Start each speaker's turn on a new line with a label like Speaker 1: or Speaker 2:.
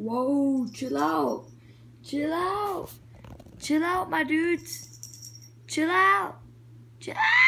Speaker 1: Whoa, chill out. Chill out. Chill out, my dudes. Chill out. Chill out.